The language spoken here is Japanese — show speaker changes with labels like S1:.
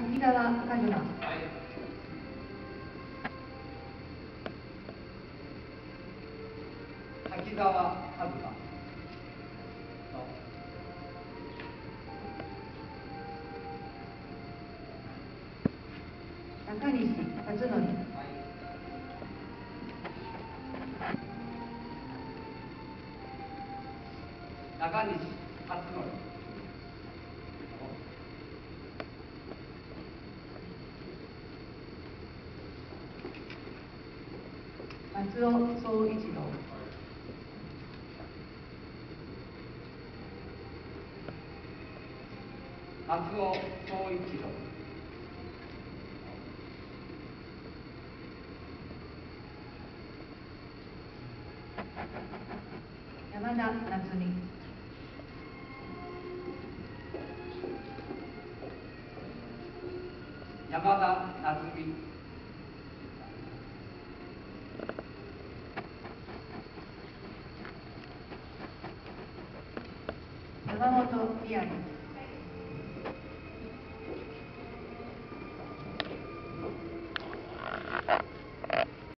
S1: 滝沢和馬
S2: 滝沢和馬
S1: 中西克則
S2: 中西克則
S1: 松尾総一郎
S2: 松尾総一郎
S1: 山田夏実。
S2: 山田夏実
S1: 山本美也